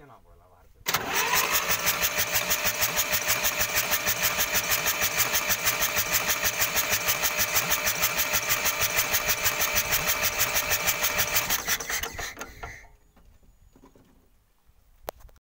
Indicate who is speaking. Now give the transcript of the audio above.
Speaker 1: ya no me acuerdo la barra.